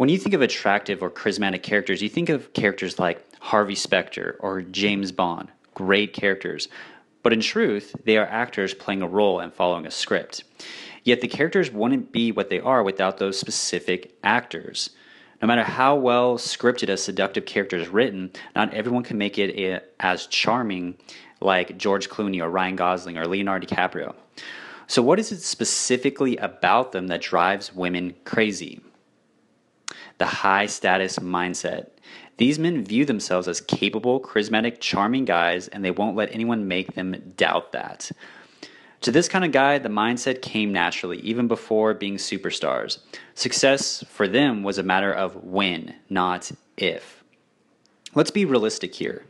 When you think of attractive or charismatic characters, you think of characters like Harvey Specter or James Bond, great characters. But in truth, they are actors playing a role and following a script. Yet the characters wouldn't be what they are without those specific actors. No matter how well scripted a seductive character is written, not everyone can make it a, as charming like George Clooney or Ryan Gosling or Leonardo DiCaprio. So, what is it specifically about them that drives women crazy? The high status mindset. These men view themselves as capable, charismatic, charming guys, and they won't let anyone make them doubt that. To this kind of guy, the mindset came naturally, even before being superstars. Success for them was a matter of when, not if. Let's be realistic here.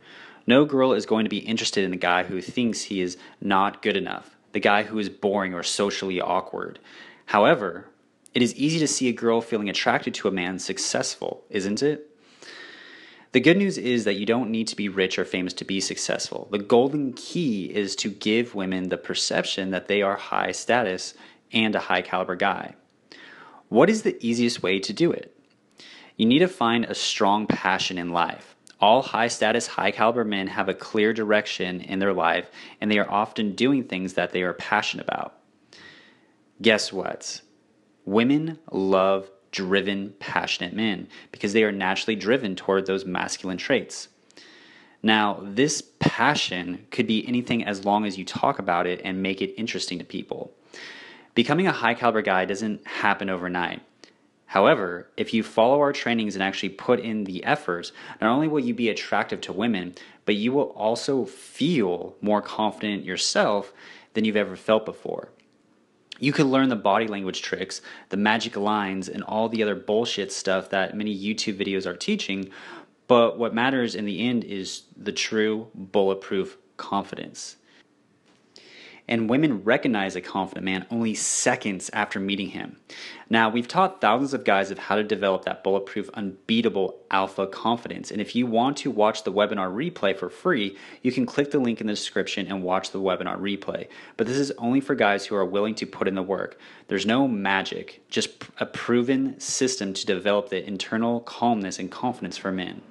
No girl is going to be interested in a guy who thinks he is not good enough, the guy who is boring or socially awkward. However, it is easy to see a girl feeling attracted to a man successful, isn't it? The good news is that you don't need to be rich or famous to be successful. The golden key is to give women the perception that they are high status and a high caliber guy. What is the easiest way to do it? You need to find a strong passion in life. All high status, high caliber men have a clear direction in their life, and they are often doing things that they are passionate about. Guess what? Women love driven, passionate men because they are naturally driven toward those masculine traits. Now, this passion could be anything as long as you talk about it and make it interesting to people. Becoming a high caliber guy doesn't happen overnight. However, if you follow our trainings and actually put in the efforts, not only will you be attractive to women, but you will also feel more confident yourself than you've ever felt before. You could learn the body language tricks, the magic lines, and all the other bullshit stuff that many YouTube videos are teaching, but what matters in the end is the true bulletproof confidence and women recognize a confident man only seconds after meeting him. Now, we've taught thousands of guys of how to develop that bulletproof, unbeatable alpha confidence. And if you want to watch the webinar replay for free, you can click the link in the description and watch the webinar replay. But this is only for guys who are willing to put in the work. There's no magic, just a proven system to develop the internal calmness and confidence for men.